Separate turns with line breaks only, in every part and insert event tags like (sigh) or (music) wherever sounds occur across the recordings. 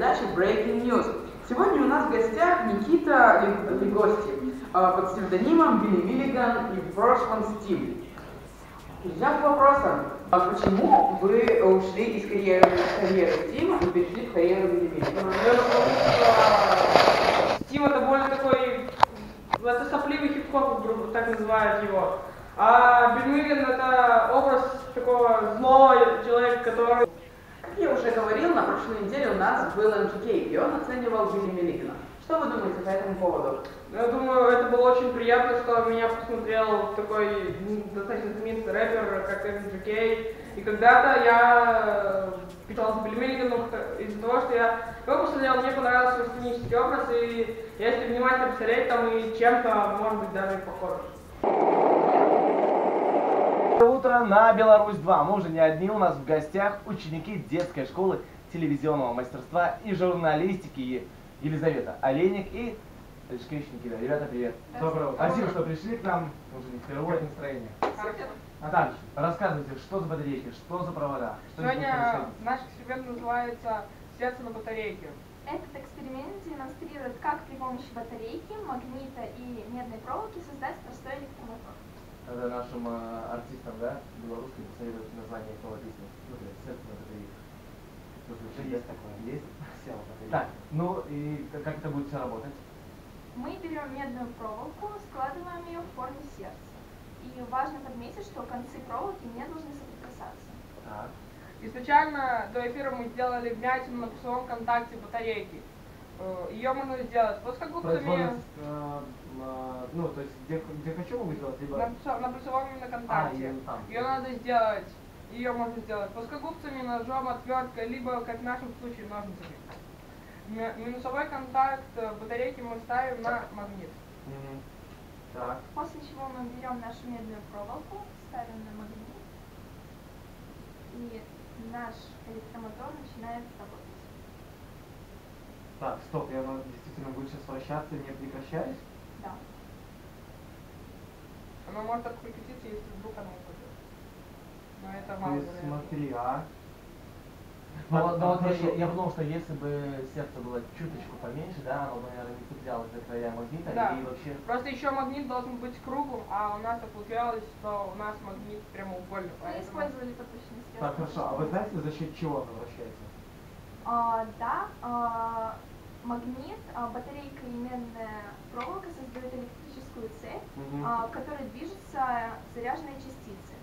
передачи Breaking News. Сегодня у нас в гостях Никита Легости под псевдонимом Билли Миллиган и в прошлом Стив. Перейдем к вопросам. А почему вы ушли из карьеры, карьеры Стива и перешли в карьеру Билли Миллигана?
Стив это более такой, это сопливый хип-хоп, так называют его. А Билли Миллиган это образ такого злого человека, который
я уже говорил, на прошлой неделе у нас был МГК, и он оценивал Билли Миллигана. Что вы думаете по этому поводу?
Я думаю, это было очень приятно, что меня посмотрел такой достаточно знаменитый рэпер, как МГК. И когда-то я питался Билли Миллиганом из-за того, что я его посмотрел, мне понравился его сценический образ, и если внимательно посмотреть, там и чем-то, может быть, даже похож.
Утро на Беларусь-2. Мы уже не одни, у нас в гостях ученики детской школы телевизионного мастерства и журналистики Елизавета Олейник и Лешкевич Никита. Ребята, привет.
Доброе утро.
Спасибо, что пришли к нам. Уже не впервые.
настроение.
Наталья, рассказывайте, что за батарейки, что за провода? Что
Сегодня наш эксперимент называется «Сердце на батарейке».
Этот эксперимент демонстрирует, как при помощи батарейки, магнита и медной проволоки создать простой электромотор.
Надо нашим э, артистам, да, белорусским посоветовать название этого песни. Ну, блядь, сердце на батарейке.
Есть такое.
Есть? (laughs)
Сел.
Так, ну и как, как это будет все работать?
Мы берем медную проволоку, складываем ее в форме сердца. И важно подметить, что концы проволоки не должны соприкасаться.
Так.
Изначально до эфира мы сделали вмятину на плюсовом контакте батарейки. Ее можно сделать плоскогубцами.
Производность, э, э, ну, то есть где, где хочу могу сделать, либо...
На, на плюсовом именно
А,
контакте.
там.
Ее надо сделать, ее можно сделать плоскогубцами, ножом, отверткой, либо, как в нашем случае, ножницами. Ми- Минусовой контакт э, батарейки мы ставим на магнит.
Мгм. Так.
После чего мы берем нашу медную проволоку, ставим на магнит, и наш электромотор начинает работать.
Так, стоп, и оно действительно будет сейчас вращаться, не прекращаясь?
Да.
Оно может так прекратиться, если вдруг оно упадет. Но это
То
мало
есть
вероятно.
смотри, а... Так,
вот- ну, вот я, я- я подумал, что если бы сердце было чуточку поменьше, да, оно бы, наверное, не цеплялось за края магнита
Да.
и вообще...
Просто еще магнит должен быть круглым, а у нас так получалось, что у нас магнит прямоугольный.
Мы
поэтому-
использовали подручный свет.
Так, хорошо, а вы знаете, за счет чего оно вращается?
А, да, а, магнит, а, батарейка и медная проволока создают электрическую цепь, а, в которой движутся заряженные частицы.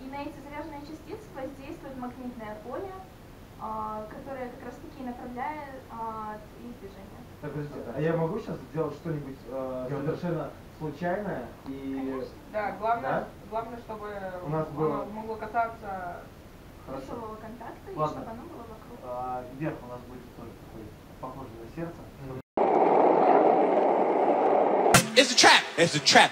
И на эти заряженные частицы воздействует магнитное поле, а, которое как раз таки направляет их движение.
Так, подождите, а я могу сейчас сделать что-нибудь э, совершенно случайное и...
Конечно.
Да, главное,
Да?
главное, чтобы
У нас
оно
было-
могло касаться
Хорошо.
Контакта, и
Ладно.
чтобы оно было вокруг.
А, верх у нас будет тоже такой, похожий на сердце.
It's a trap. It's a trap.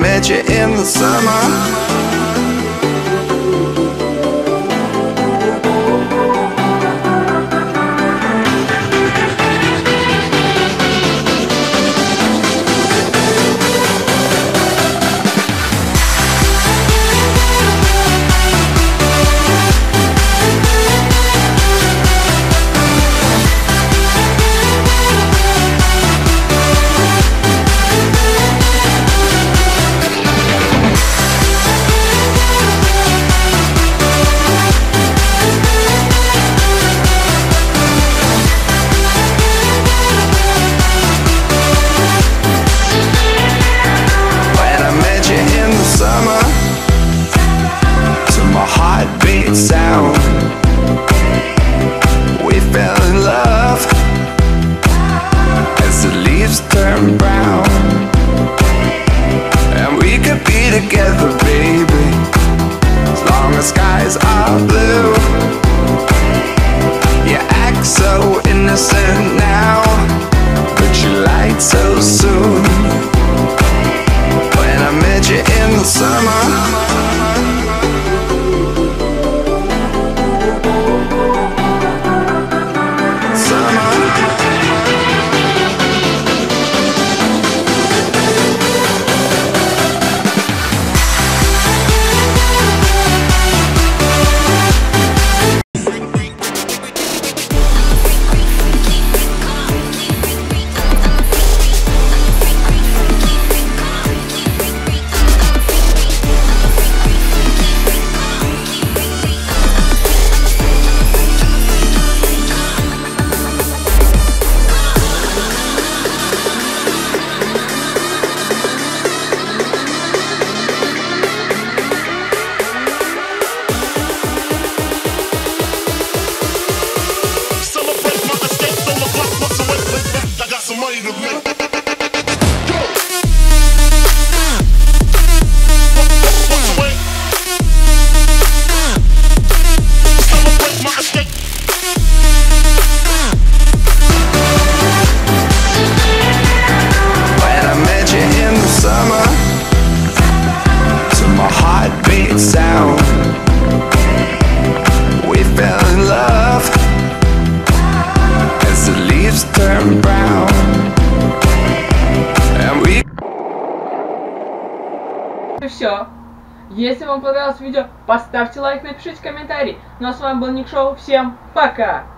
Met you in the summer
Все. Если вам понравилось видео, поставьте лайк, напишите комментарий. Ну а с вами был Ник Шоу. Всем пока!